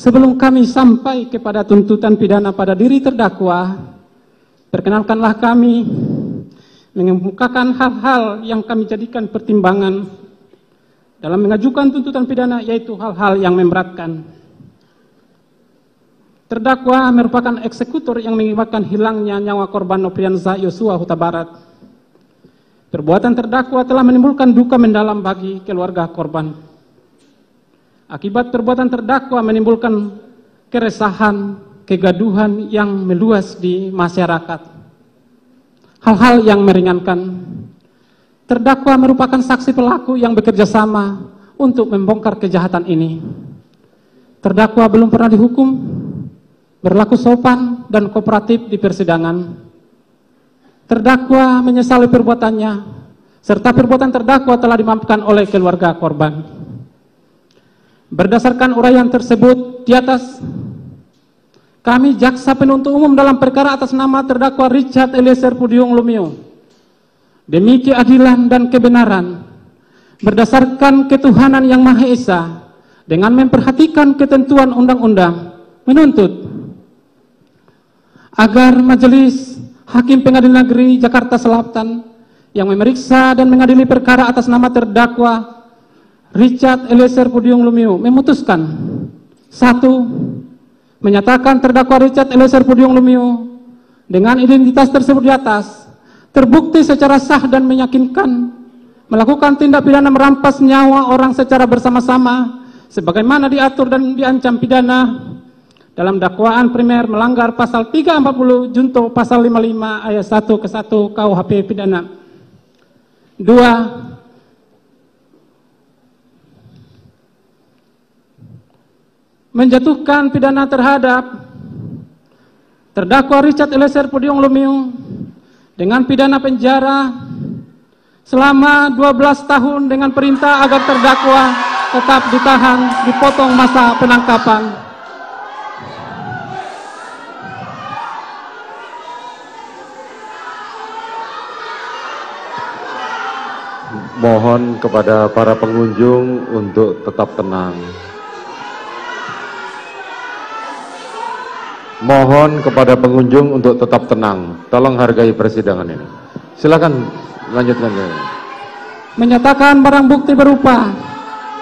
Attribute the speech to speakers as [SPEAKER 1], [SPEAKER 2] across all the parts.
[SPEAKER 1] Sebelum kami sampai kepada tuntutan pidana pada diri terdakwa, perkenalkanlah kami mengemukakan hal-hal yang kami jadikan pertimbangan dalam mengajukan tuntutan pidana yaitu hal-hal yang memberatkan. Terdakwa merupakan eksekutor yang mengibatkan hilangnya nyawa korban Noprianza Yosua Huta Barat. Perbuatan terdakwa telah menimbulkan duka mendalam bagi keluarga korban. Akibat perbuatan terdakwa menimbulkan keresahan, kegaduhan yang meluas di masyarakat. Hal-hal yang meringankan. Terdakwa merupakan saksi pelaku yang bekerja sama untuk membongkar kejahatan ini. Terdakwa belum pernah dihukum, berlaku sopan dan kooperatif di persidangan. Terdakwa menyesali perbuatannya, serta perbuatan terdakwa telah dimaafkan oleh keluarga korban. Berdasarkan uraian tersebut di atas, kami jaksa penuntut umum dalam perkara atas nama terdakwa Richard Eliezer Pudium Lumiu, demi keadilan dan kebenaran, berdasarkan ketuhanan yang Maha Esa, dengan memperhatikan ketentuan undang-undang, menuntut agar majelis Hakim Pengadilan Negeri Jakarta Selatan yang memeriksa dan mengadili perkara atas nama terdakwa Richard Eliezer Pudium Lumiu memutuskan satu menyatakan terdakwa Richard Eliezer Pudium Lumiu dengan identitas tersebut di atas terbukti secara sah dan meyakinkan melakukan tindak pidana merampas nyawa orang secara bersama-sama sebagaimana diatur dan diancam pidana dalam dakwaan primer melanggar pasal 340 junto pasal 55 ayat 1 ke 1 KUHP pidana. Dua, menjatuhkan pidana terhadap terdakwa Richard Eliezer Pudium Lumiu dengan pidana penjara selama 12 tahun dengan perintah agar terdakwa tetap ditahan dipotong masa penangkapan.
[SPEAKER 2] Mohon kepada para pengunjung untuk tetap tenang. Mohon kepada pengunjung untuk tetap tenang. Tolong hargai persidangan ini. Silakan lanjutkan.
[SPEAKER 1] Menyatakan barang bukti berupa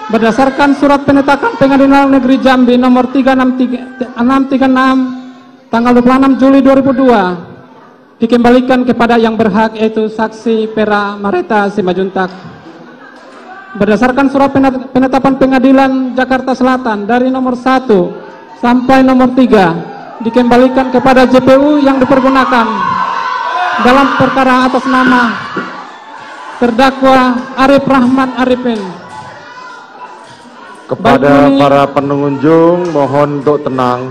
[SPEAKER 1] berdasarkan surat penetapan Pengadilan Negeri Jambi nomor 3636 tanggal 26 Juli 2002 dikembalikan kepada yang berhak yaitu saksi Pera Mareta Simajuntak berdasarkan surat penetapan pengadilan Jakarta Selatan dari nomor 1 sampai nomor 3 dikembalikan kepada JPU yang dipergunakan dalam perkara atas nama terdakwa Arif Rahman Arifin
[SPEAKER 2] Kepada
[SPEAKER 1] ini-
[SPEAKER 2] para pengunjung mohon untuk tenang.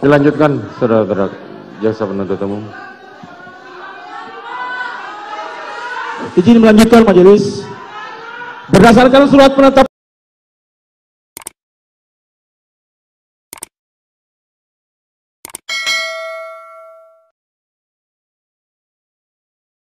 [SPEAKER 2] Dilanjutkan, saudara-saudara jaksa penuntut umum.
[SPEAKER 3] Izin melanjutkan majelis. Berdasarkan surat penetapan